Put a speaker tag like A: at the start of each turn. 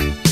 A: you